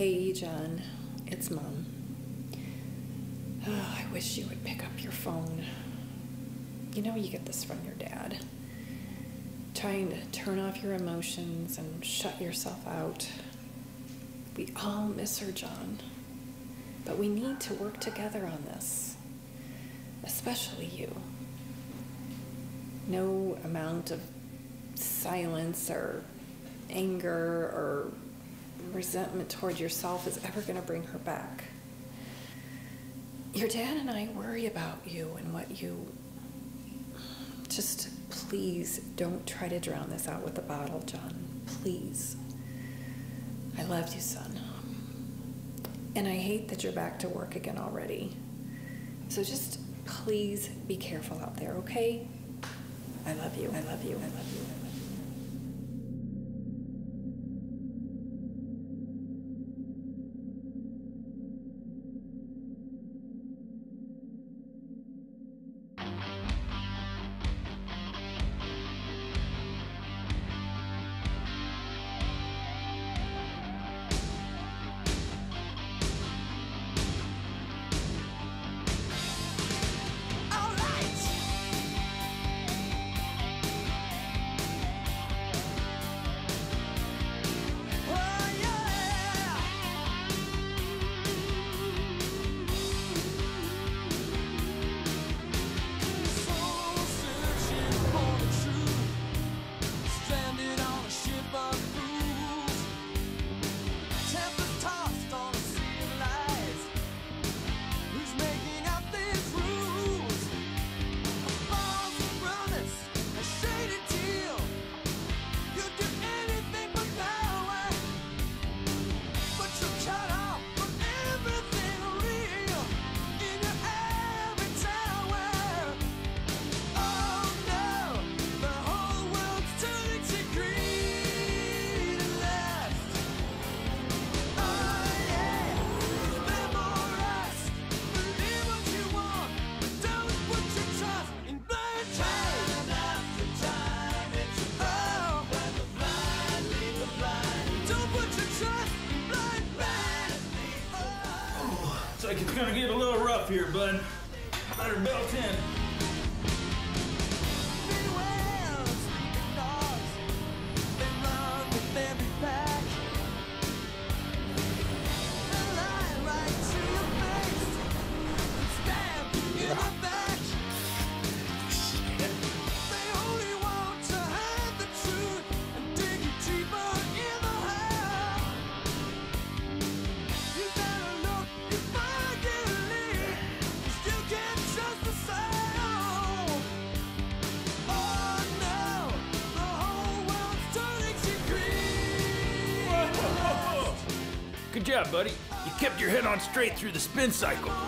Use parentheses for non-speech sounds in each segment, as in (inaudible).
Hey, John. It's Mom. Oh, I wish you would pick up your phone. You know, you get this from your dad. Trying to turn off your emotions and shut yourself out. We all miss her, John. But we need to work together on this. Especially you. No amount of silence or anger or resentment toward yourself is ever going to bring her back. Your dad and I worry about you and what you. Just please don't try to drown this out with a bottle, John. Please. I love you, son. And I hate that you're back to work again already. So just please be careful out there, okay? I love you. I love you. I love you. Here, bud. Straight through the spin cycle.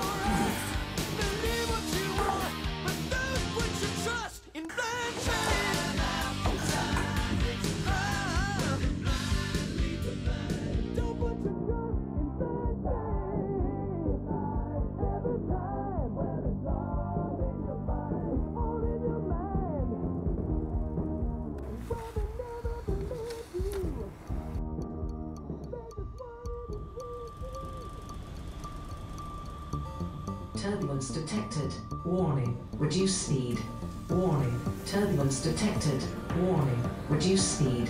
Speed.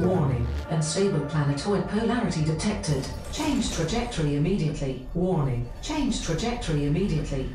Warning. Unstable planetoid polarity detected. Change trajectory immediately. Warning. Change trajectory immediately.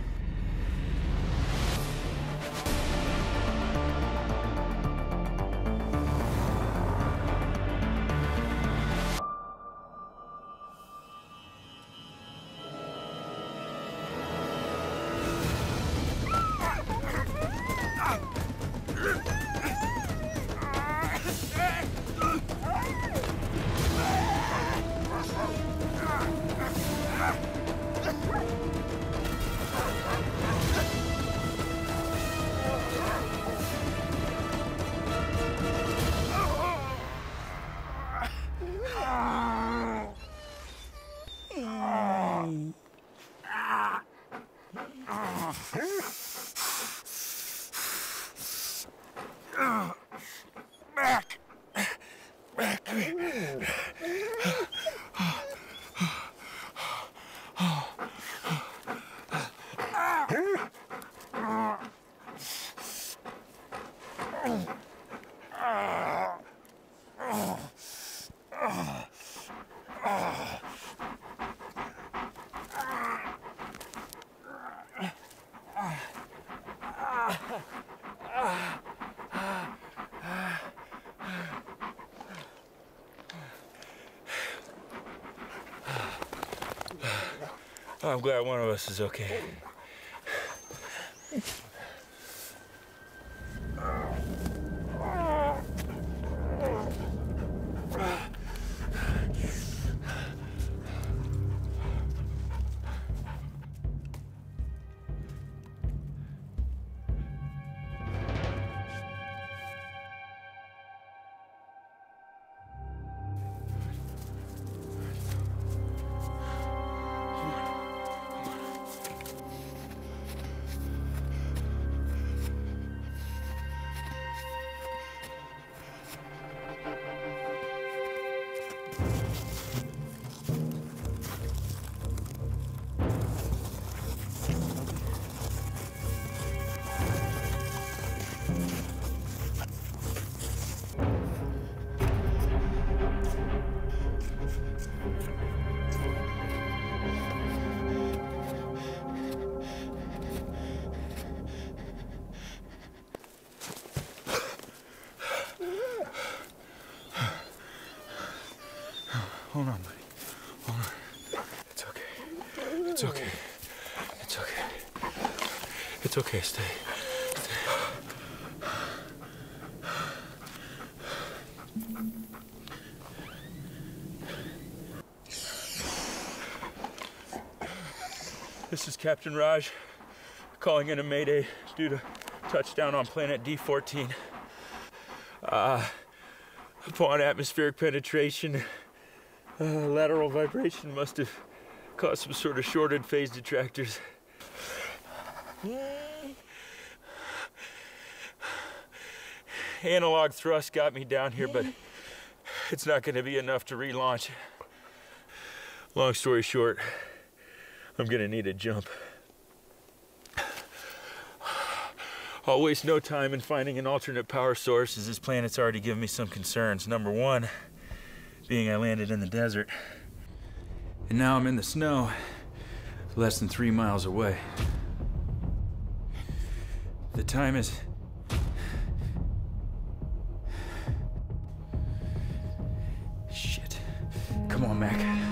I'm glad one of us is okay. It's okay. Stay. This is Captain Raj calling in a mayday due to touchdown on planet D14. Uh, upon atmospheric penetration, uh, lateral vibration must have caused some sort of shorted phase detractors. Analog thrust got me down here, but it's not going to be enough to relaunch. Long story short, I'm going to need a jump. I'll waste no time in finding an alternate power source as this planet's already given me some concerns. Number one, being I landed in the desert. And now I'm in the snow, less than three miles away. The time is. Come on, Mac.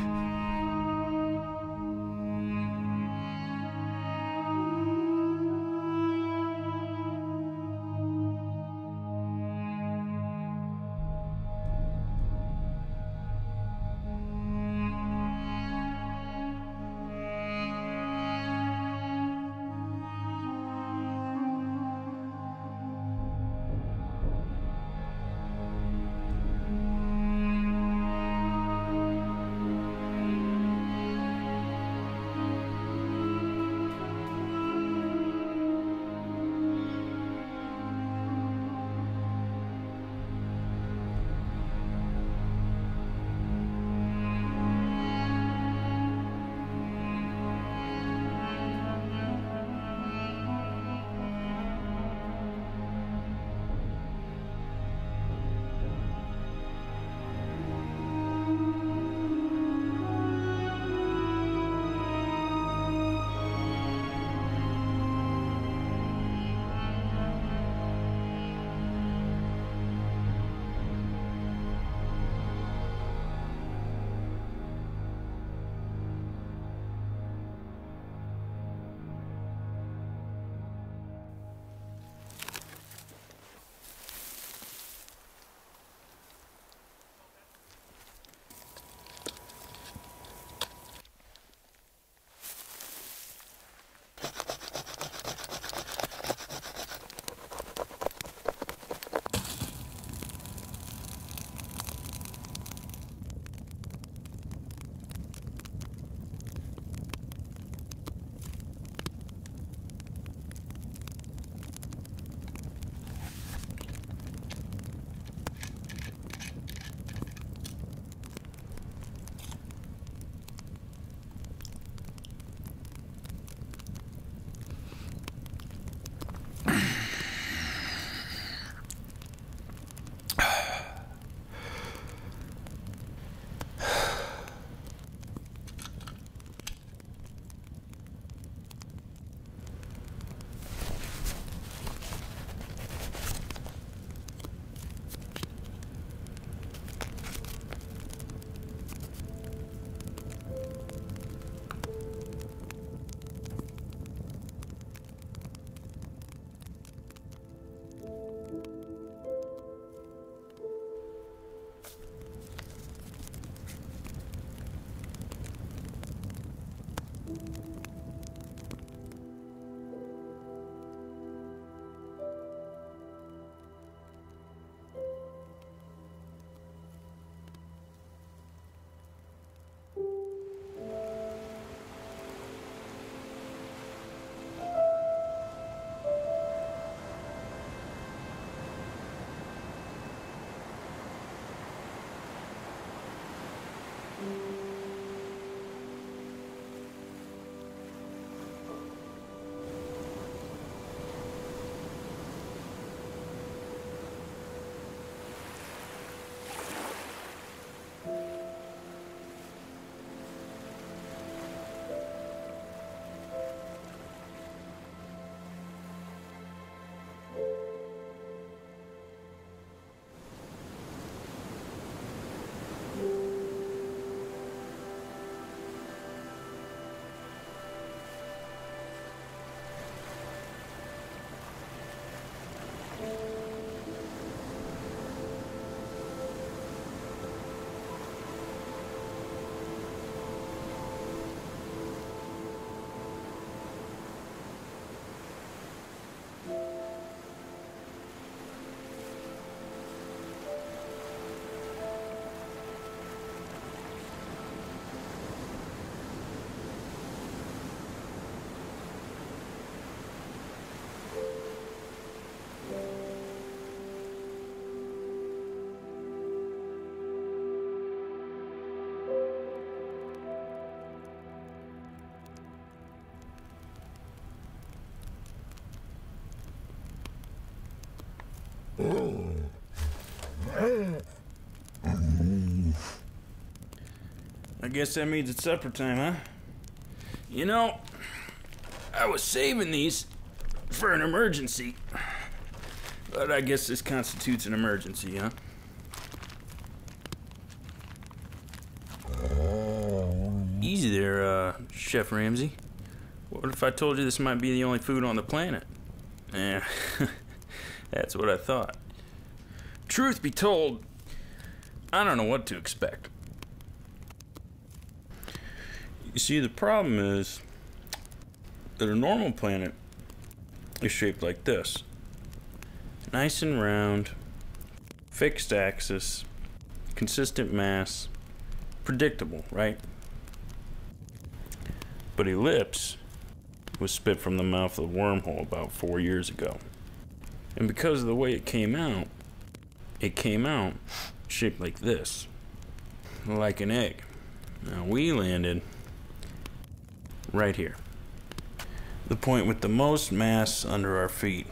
I guess that means it's supper time, huh? You know, I was saving these for an emergency. But I guess this constitutes an emergency, huh? Easy there, uh, Chef Ramsay. What if I told you this might be the only food on the planet? Yeah, (laughs) that's what I thought. Truth be told, I don't know what to expect. You see, the problem is that a normal planet is shaped like this nice and round, fixed axis, consistent mass, predictable, right? But Ellipse was spit from the mouth of the wormhole about four years ago. And because of the way it came out, it came out shaped like this like an egg. Now we landed right here. The point with the most mass under our feet.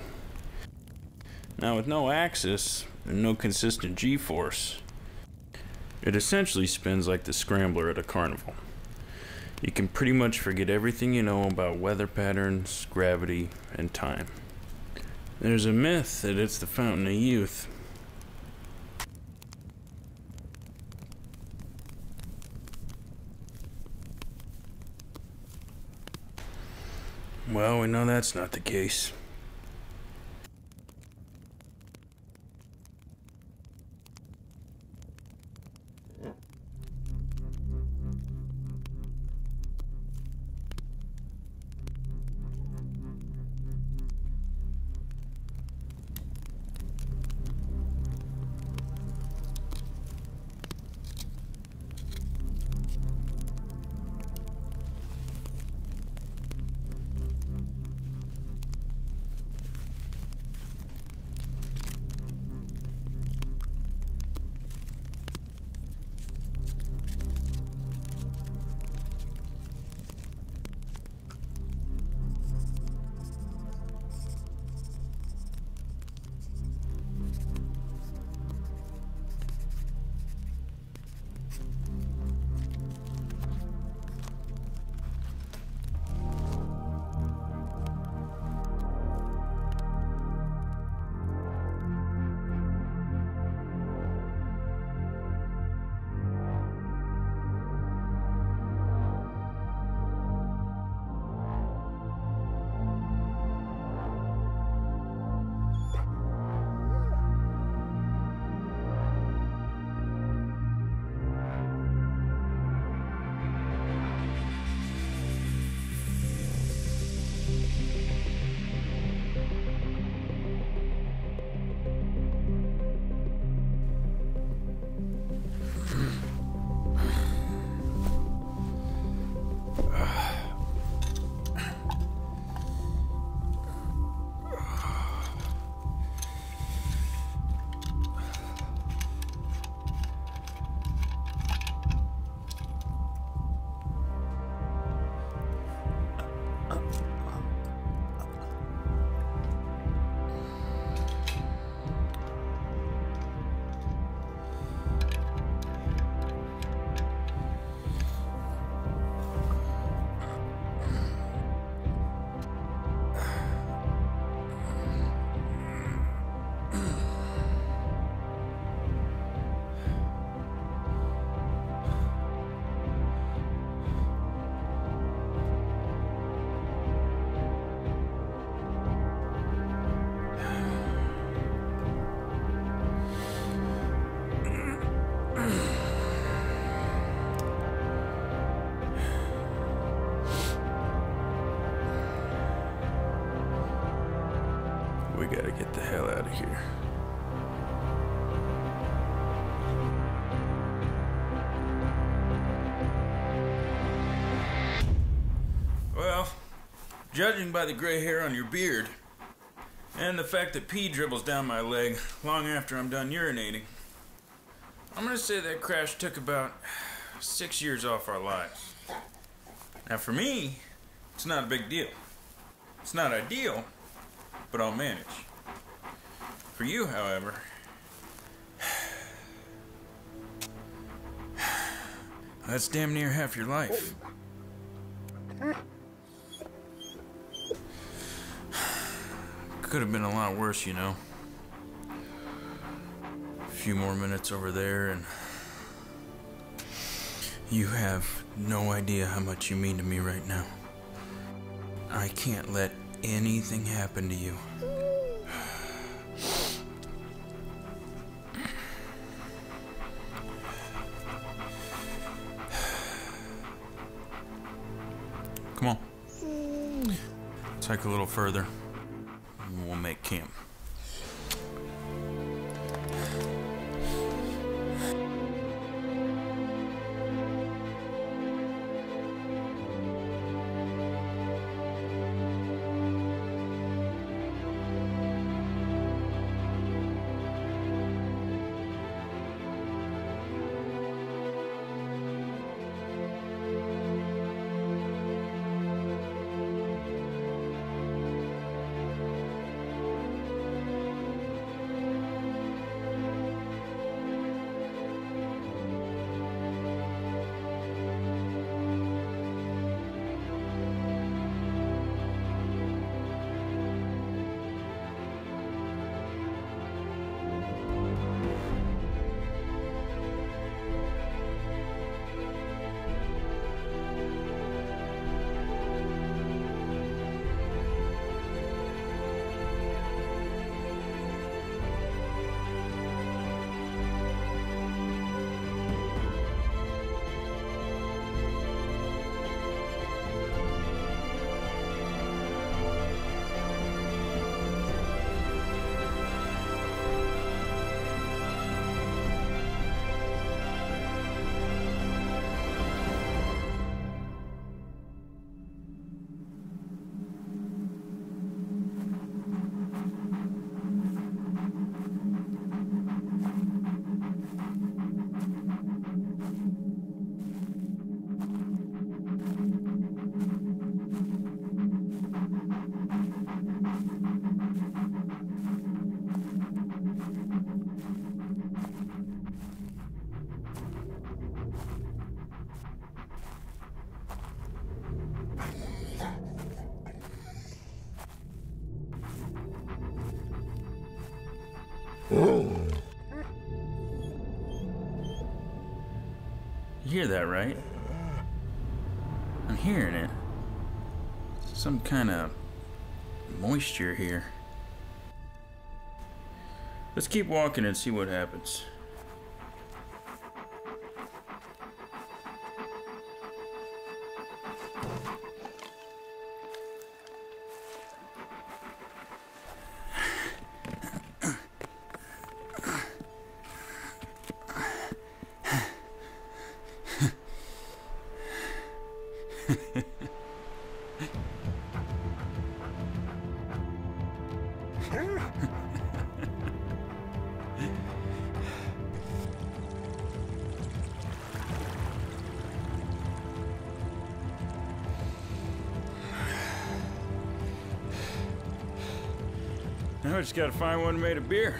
Now, with no axis and no consistent g force, it essentially spins like the scrambler at a carnival. You can pretty much forget everything you know about weather patterns, gravity, and time. There's a myth that it's the fountain of youth. Well, we know that's not the case. Judging by the gray hair on your beard, and the fact that pee dribbles down my leg long after I'm done urinating, I'm gonna say that crash took about six years off our lives. Now, for me, it's not a big deal. It's not ideal, but I'll manage. For you, however, (sighs) that's damn near half your life. (sighs) Could have been a lot worse, you know. A few more minutes over there, and you have no idea how much you mean to me right now. I can't let anything happen to you. Come on. Let's a little further. And You hear that, right? I'm hearing it. Some kind of moisture here. Let's keep walking and see what happens. Gotta find one made of beer.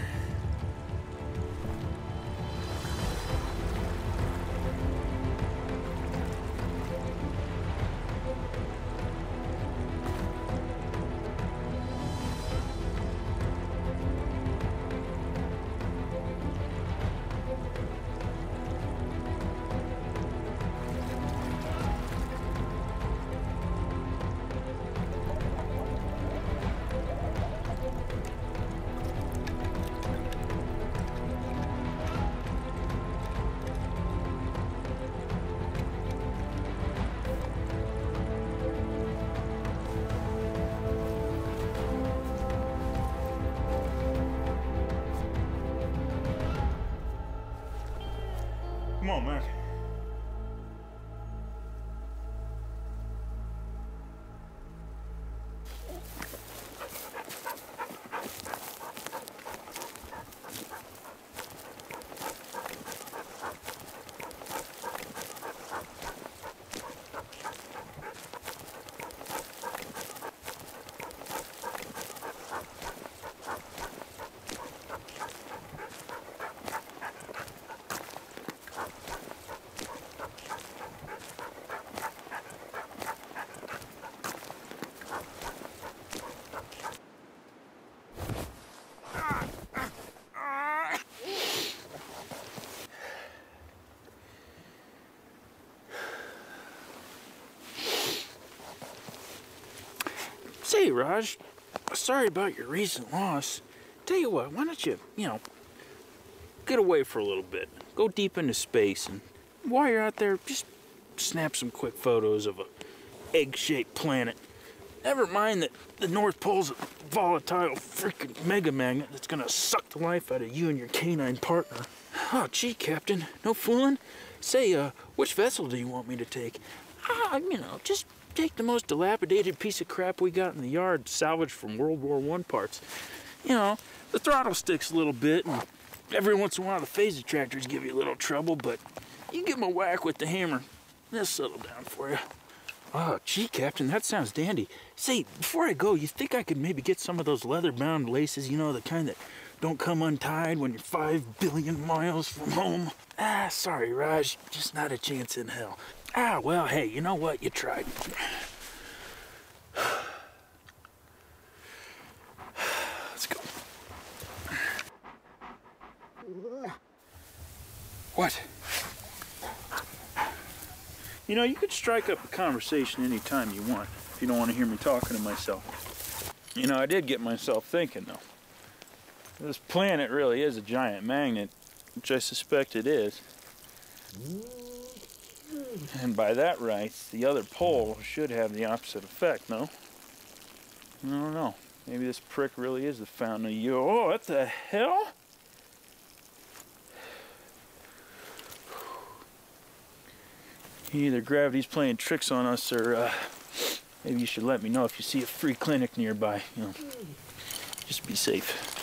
Raj, sorry about your recent loss. Tell you what, why don't you, you know, get away for a little bit. Go deep into space, and while you're out there, just snap some quick photos of a egg-shaped planet. Never mind that the North Pole's a volatile freaking mega magnet that's gonna suck the life out of you and your canine partner. Oh, gee, Captain, no fooling. Say, uh, which vessel do you want me to take? Ah, you know, just take the most dilapidated piece of crap we got in the yard, salvaged from World War One parts. You know, the throttle sticks a little bit, and every once in a while the phaser tractors give you a little trouble, but you give 'em a whack with the hammer, they'll settle down for you. Oh, gee, Captain, that sounds dandy. Say, before I go, you think I could maybe get some of those leather-bound laces, you know, the kind that don't come untied when you're five billion miles from home? Ah, sorry, Raj, just not a chance in hell. Ah, well, hey, you know what? You tried. (sighs) Let's go. What? You know, you could strike up a conversation anytime you want if you don't want to hear me talking to myself. You know, I did get myself thinking, though. This planet really is a giant magnet, which I suspect it is. And by that right, the other pole should have the opposite effect, no? I don't know. Maybe this prick really is the fountain of youth. Oh, what the hell? Either gravity's playing tricks on us, or uh, maybe you should let me know if you see a free clinic nearby. You know, just be safe.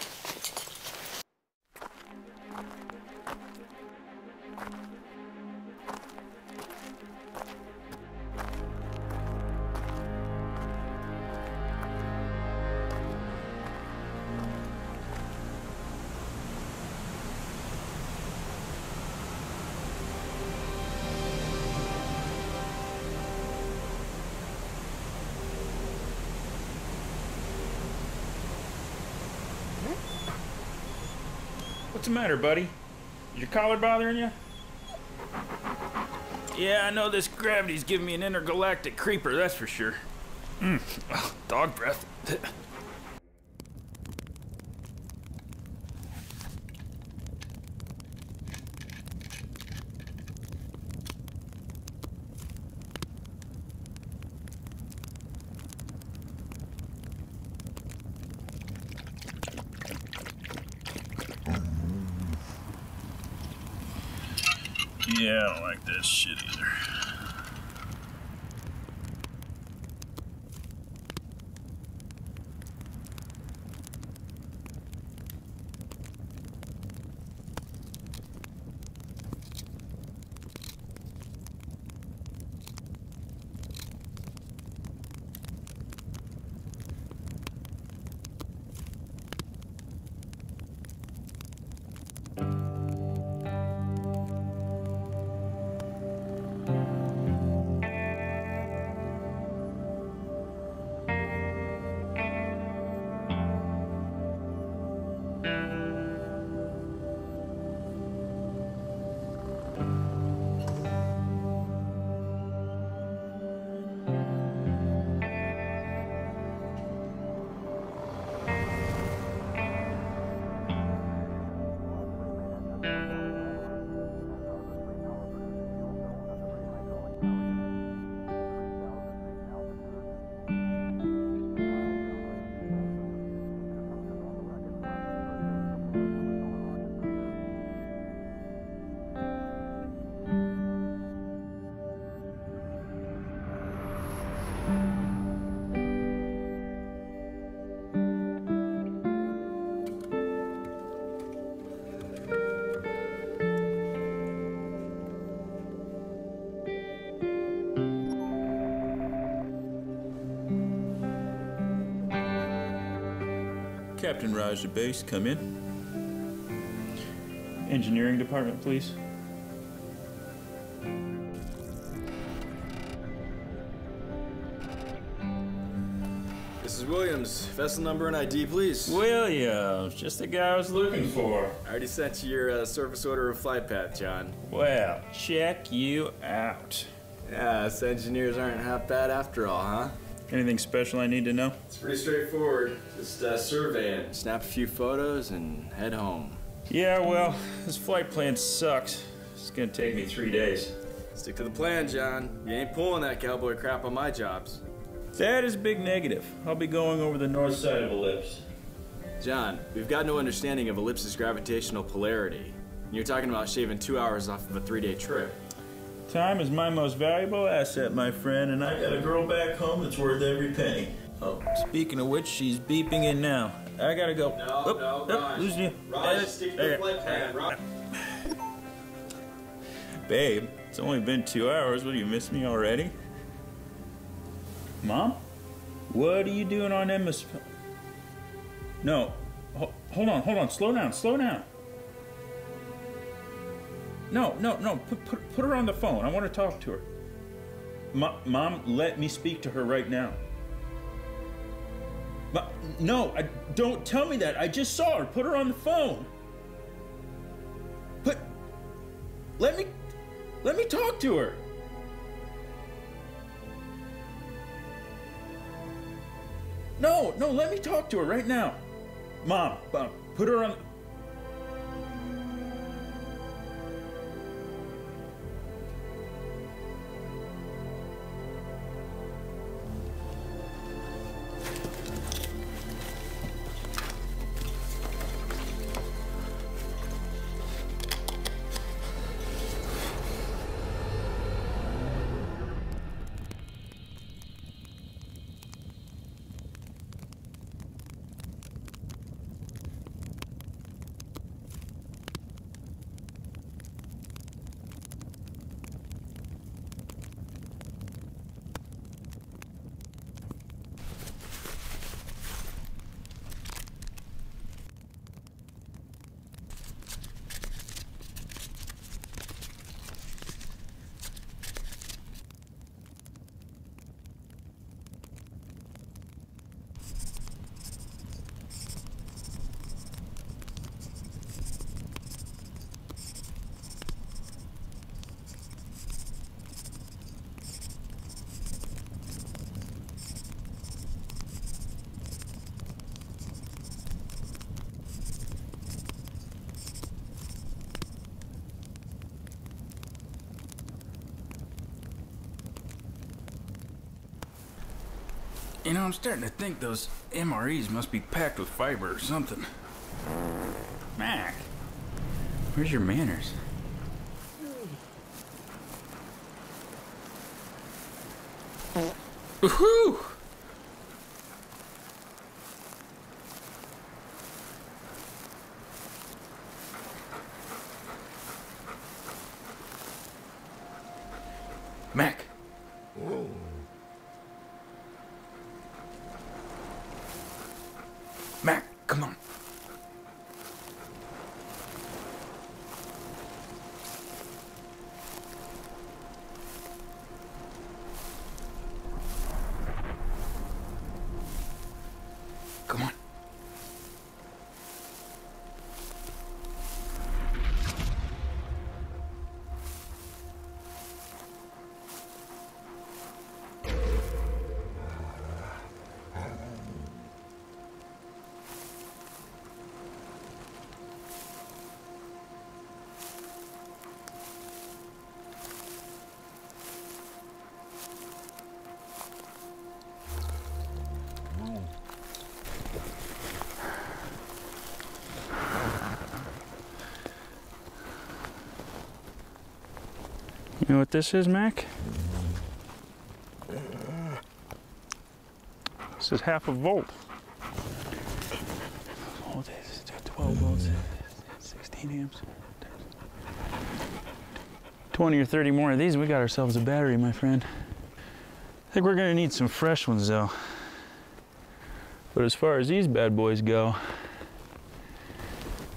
What's the matter, buddy? Is your collar bothering you? Yeah, I know this gravity's giving me an intergalactic creeper, that's for sure. Mm. Oh, (laughs) dog breath. (laughs) Yeah, That shit Captain Raj to base, come in. Engineering department, please. This is Williams. Vessel number and ID, please. Williams, just the guy I was looking for. I already sent you your uh, service order of flight path, John. Well, check you out. Yeah, us engineers aren't half bad after all, huh? Anything special I need to know? It's pretty straightforward. Just uh, survey it, snap a few photos, and head home. Yeah, well, this flight plan sucks. It's gonna take me three days. Stick to the plan, John. You ain't pulling that cowboy crap on my jobs. That is a big negative. I'll be going over the north side of Ellipse. John, we've got no understanding of ellipse's gravitational polarity. You're talking about shaving two hours off of a three-day trip. Time is my most valuable asset, my friend, and I got a girl back home that's worth every penny. Oh, speaking of which, she's beeping in now. I gotta go. Oop, oop, losing you. Raj. (laughs) Babe, it's only been two hours. What, do you miss me already? Mom? What are you doing on Emma's? No. Ho- hold on, hold on. Slow down, slow down. No, no, no. Put, put, put her on the phone. I want to talk to her. Mo- Mom, let me speak to her right now. Mo- no, I, don't tell me that. I just saw her. Put her on the phone. Put. Let me. Let me talk to her. No, no, let me talk to her right now. Mom, Mom, put her on. You know, I'm starting to think those MREs must be packed with fiber or something. Mac, where's your manners? Woohoo! You know what this is, Mac? This is half a volt. Is 12 volts, 16 amps. 20 or 30 more of these, we got ourselves a battery, my friend. I think we're gonna need some fresh ones though. But as far as these bad boys go,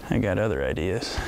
I got other ideas.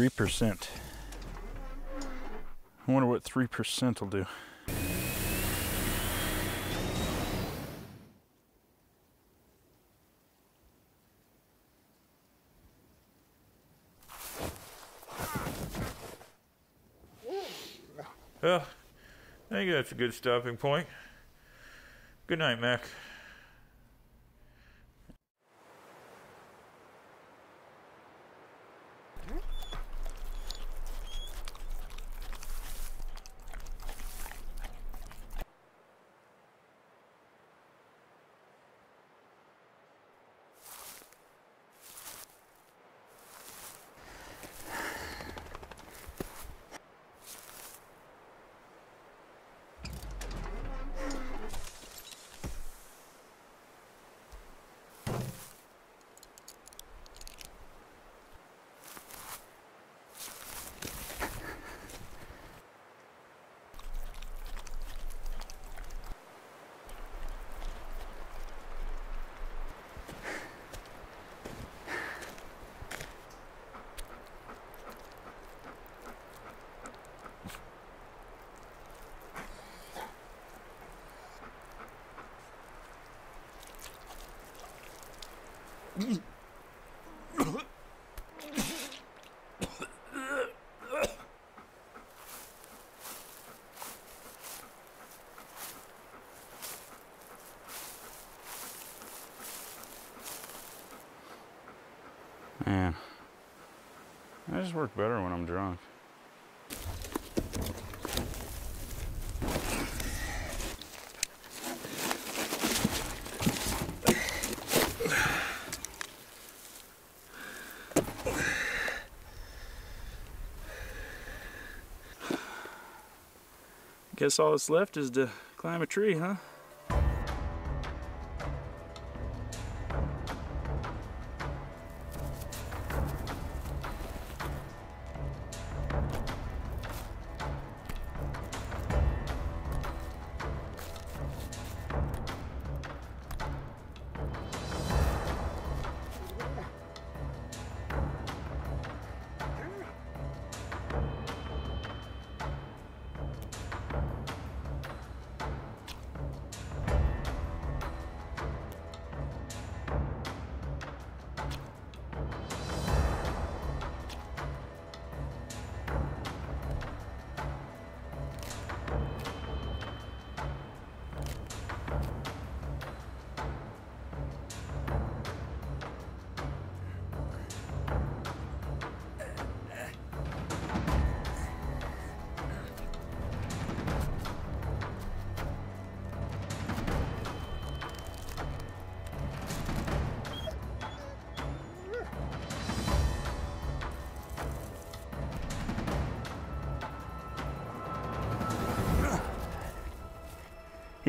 3%. I wonder what 3% will do. Well, I think that's a good stopping point. Good night, Mac. Just work better when I'm drunk. (sighs) Guess all that's left is to climb a tree, huh?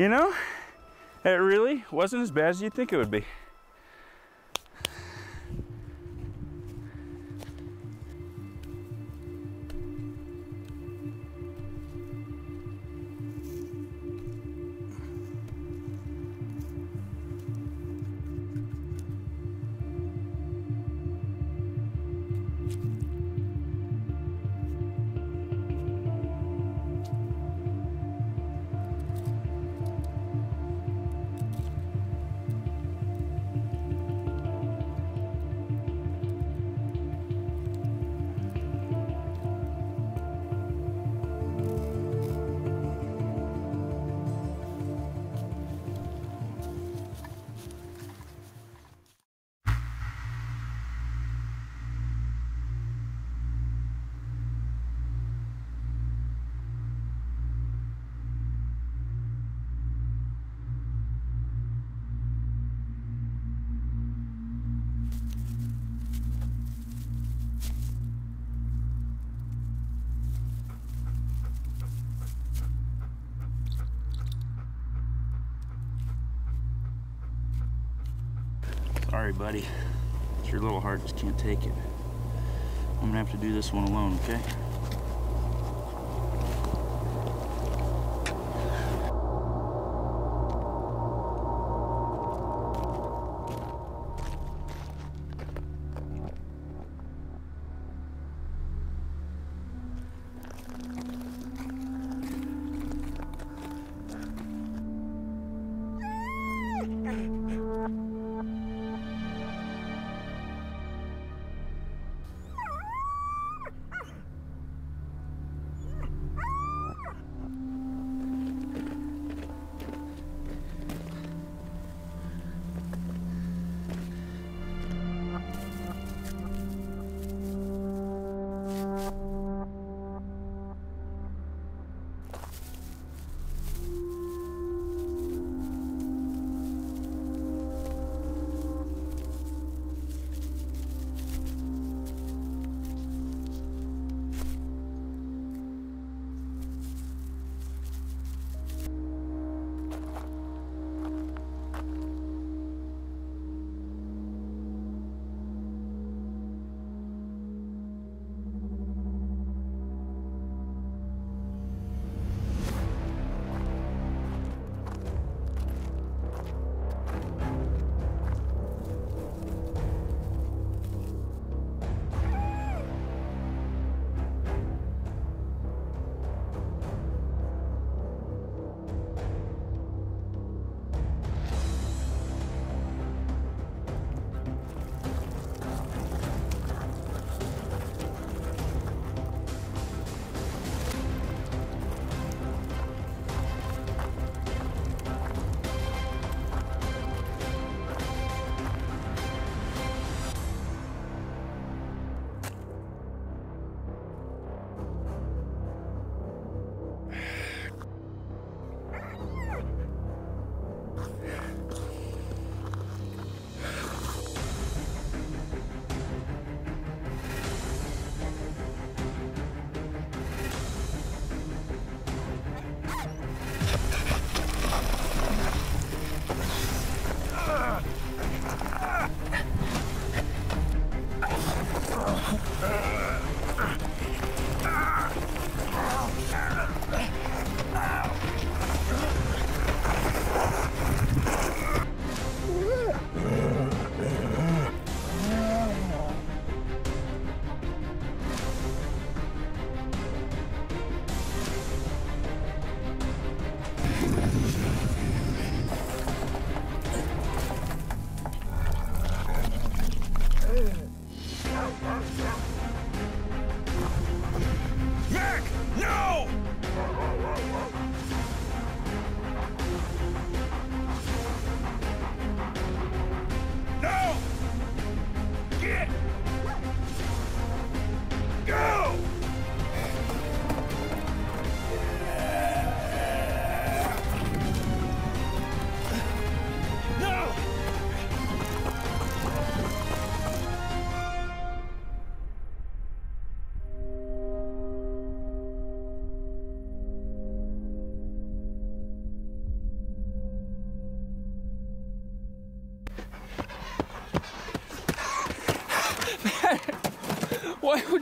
You know, it really wasn't as bad as you'd think it would be. Buddy. Your little heart just can't take it. I'm gonna have to do this one alone, okay?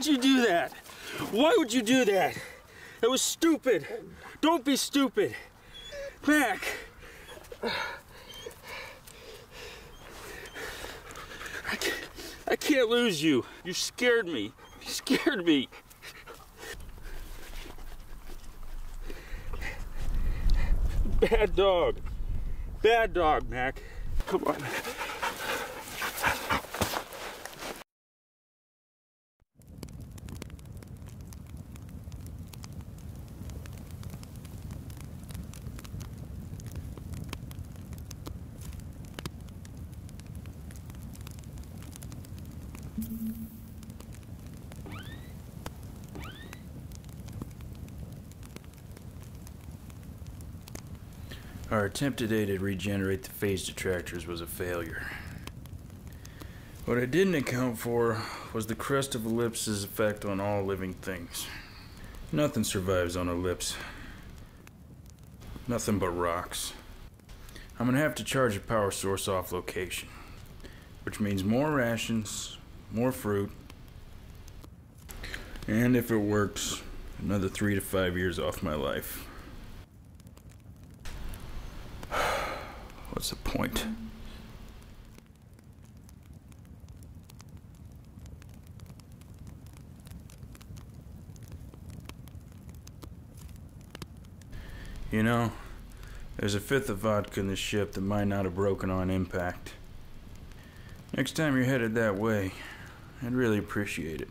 Would you do that? Why would you do that? That was stupid. Don't be stupid. Mac. I can't, I can't lose you. You scared me. You scared me. Bad dog. Bad dog, Mac. Come on. Attempt today to regenerate the phase detractors was a failure. What I didn't account for was the crest of Ellipse's effect on all living things. Nothing survives on Ellipse. Nothing but rocks. I'm gonna have to charge a power source off location, which means more rations, more fruit, and if it works, another three to five years off my life. What's the point? You know, there's a fifth of vodka in the ship that might not have broken on impact. Next time you're headed that way, I'd really appreciate it.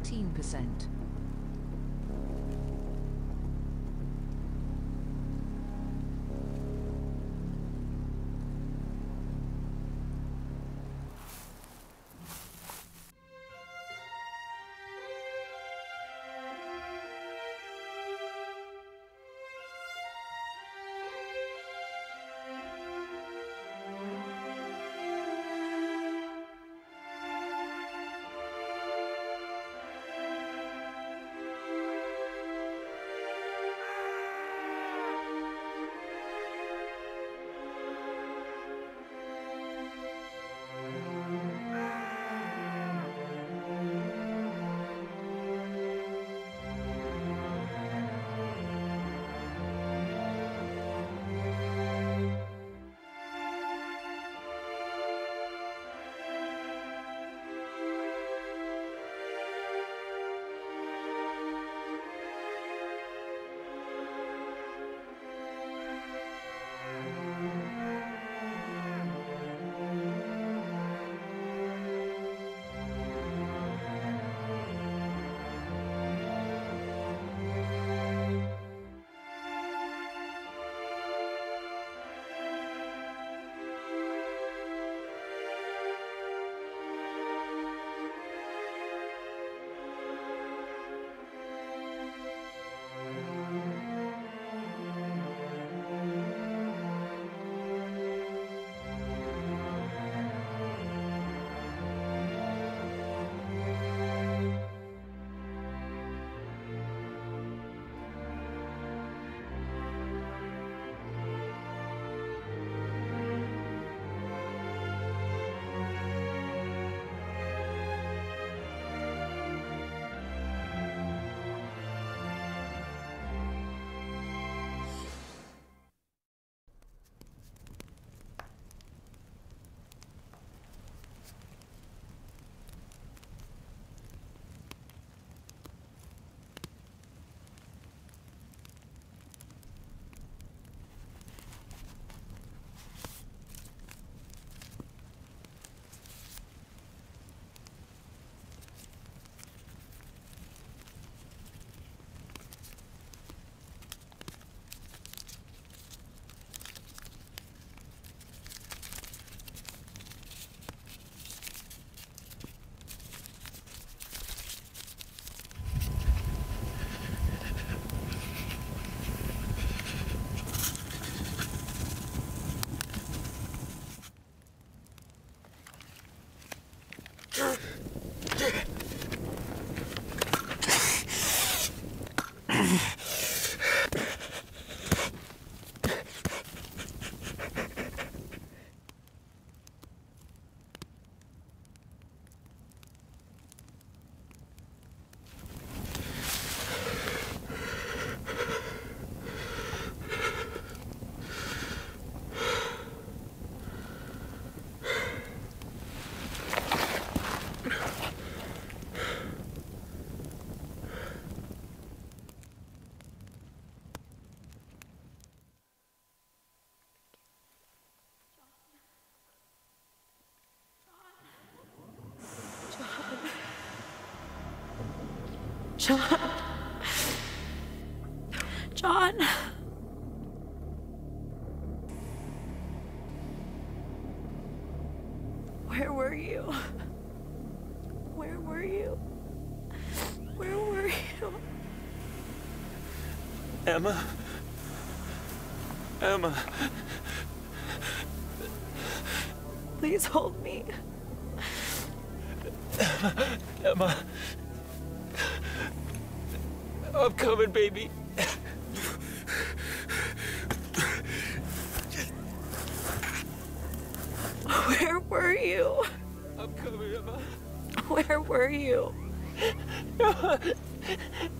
13%. John. John. Where were you? Where were you? Where were you? Emma. Emma. Please hold me. Emma. I'm coming, baby. Where were you? I'm coming, Emma. Where were you? (laughs)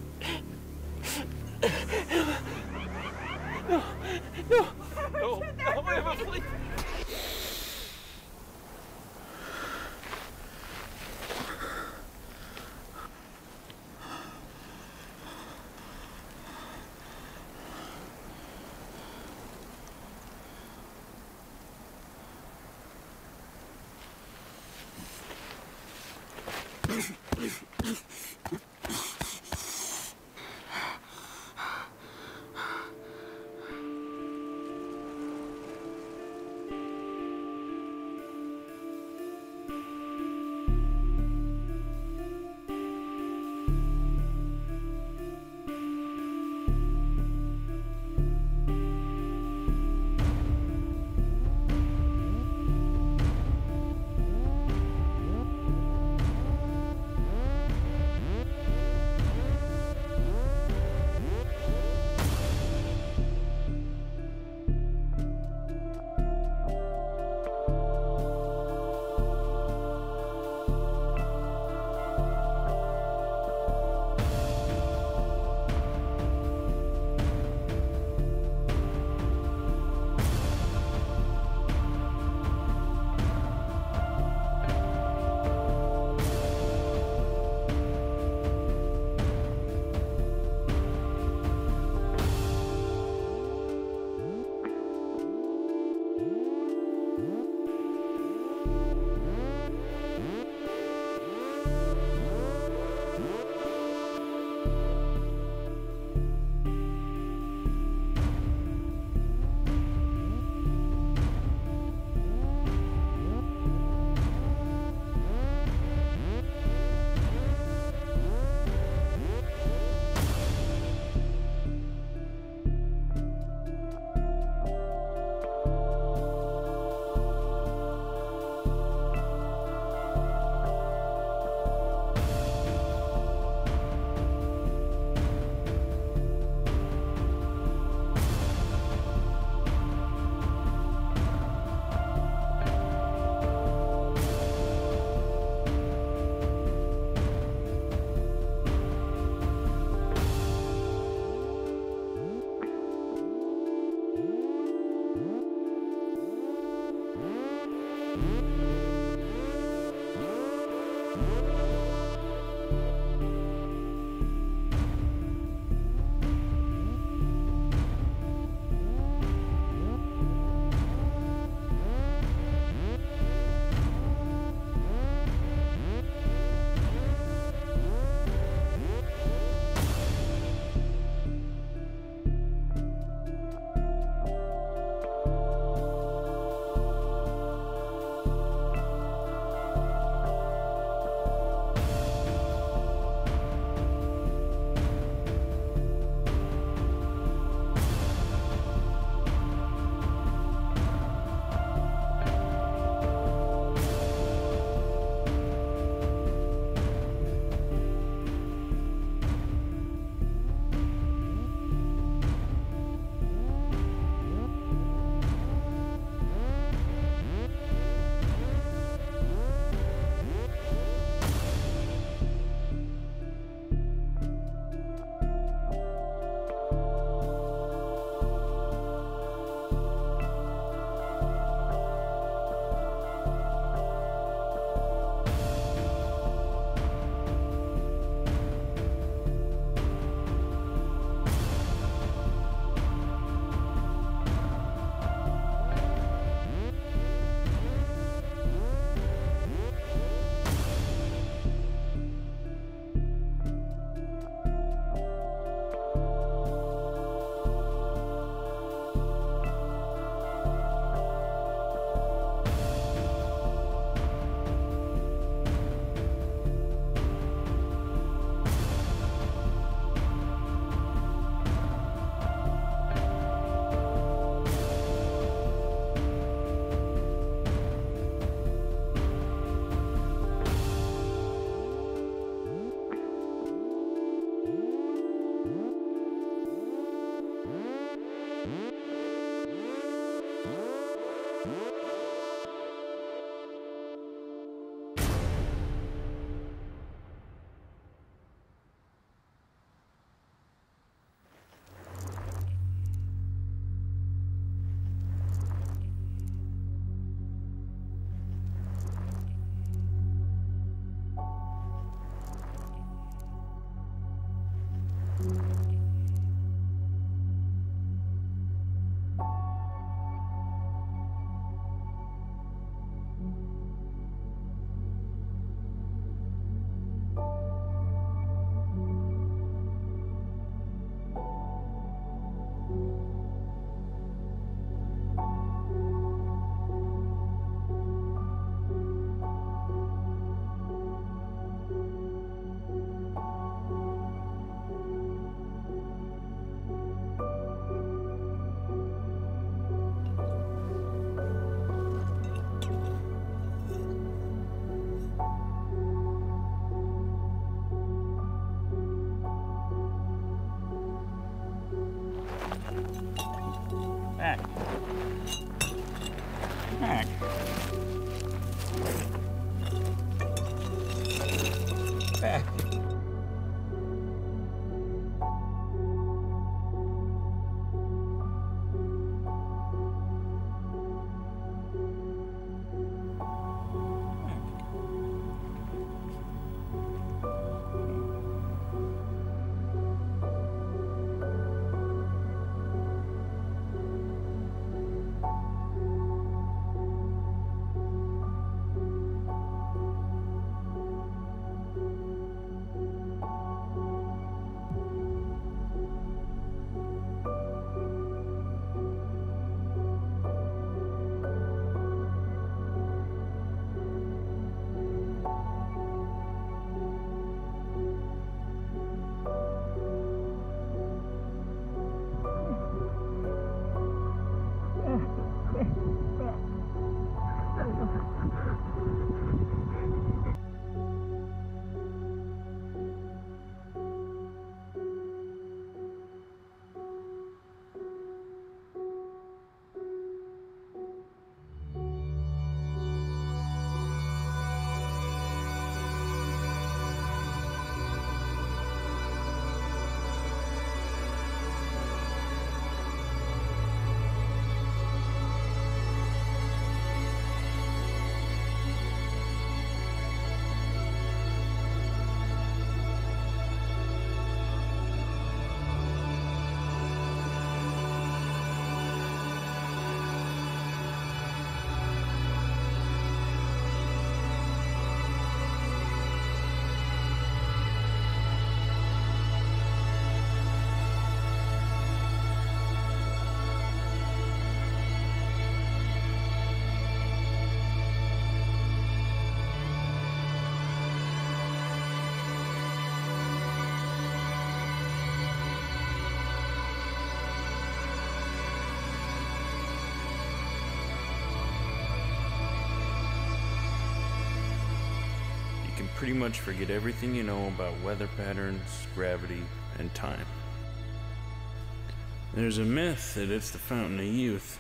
pretty much forget everything you know about weather patterns, gravity, and time. There's a myth that it's the fountain of youth.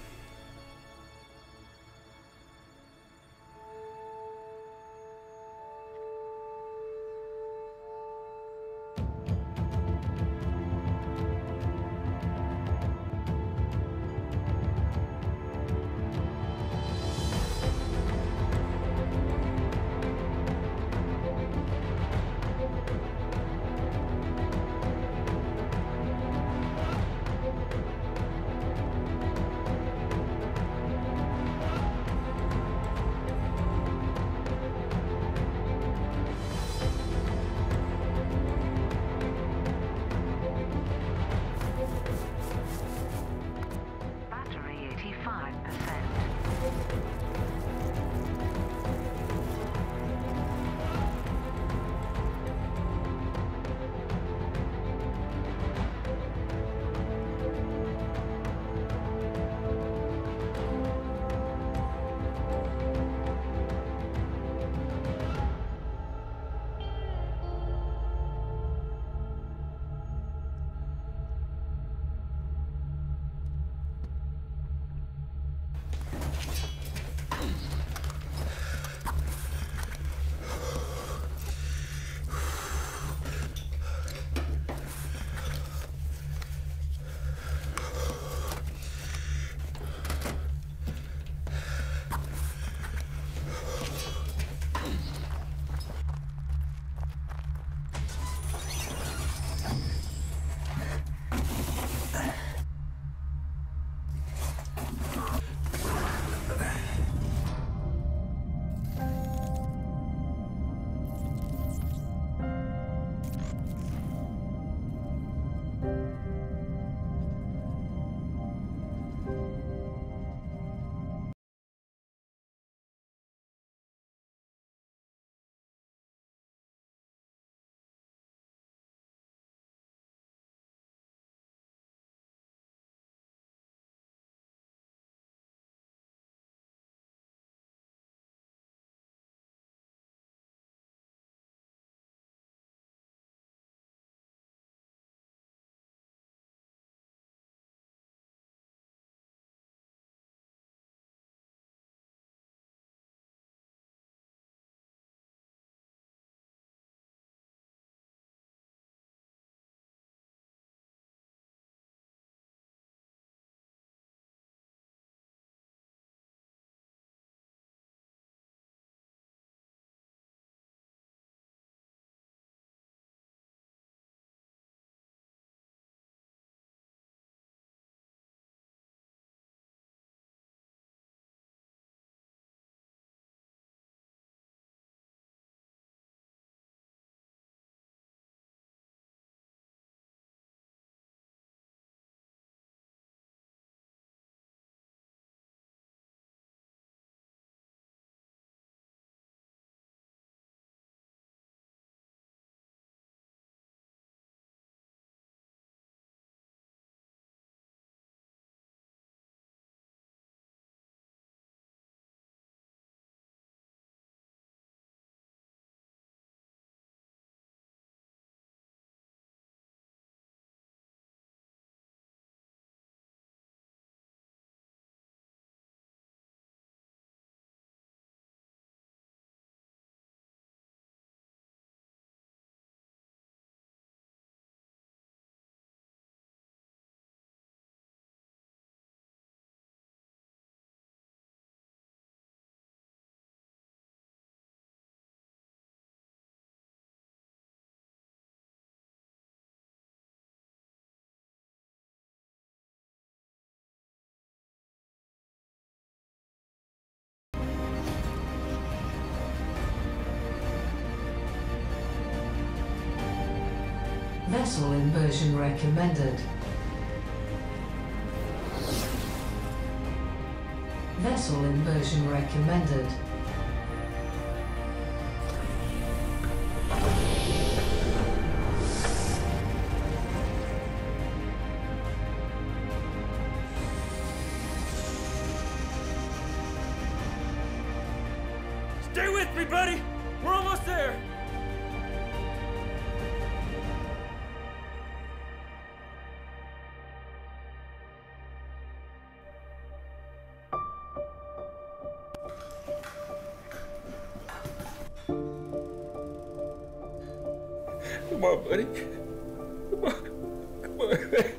Vessel inversion recommended. Vessel inversion recommended. Stay with me, buddy. Come on, buddy. Come on. Come on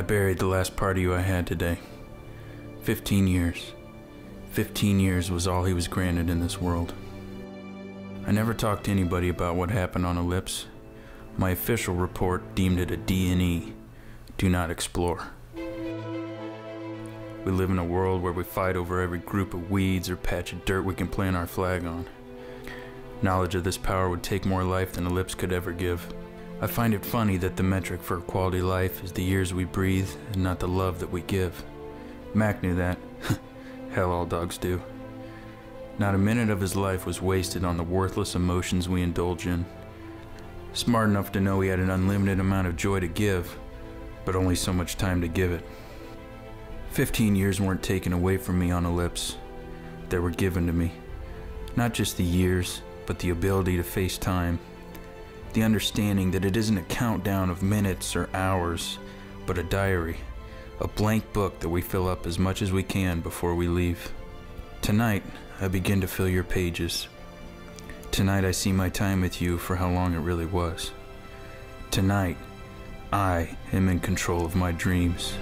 I buried the last part of you I had today. Fifteen years. Fifteen years was all he was granted in this world. I never talked to anybody about what happened on Ellipse. My official report deemed it a DNE, do not explore. We live in a world where we fight over every group of weeds or patch of dirt we can plant our flag on. Knowledge of this power would take more life than Ellipse could ever give. I find it funny that the metric for a quality life is the years we breathe and not the love that we give. Mac knew that. (laughs) Hell, all dogs do. Not a minute of his life was wasted on the worthless emotions we indulge in. Smart enough to know he had an unlimited amount of joy to give, but only so much time to give it. Fifteen years weren't taken away from me on Ellipse. They were given to me. Not just the years, but the ability to face time. The understanding that it isn't a countdown of minutes or hours, but a diary, a blank book that we fill up as much as we can before we leave. Tonight, I begin to fill your pages. Tonight, I see my time with you for how long it really was. Tonight, I am in control of my dreams.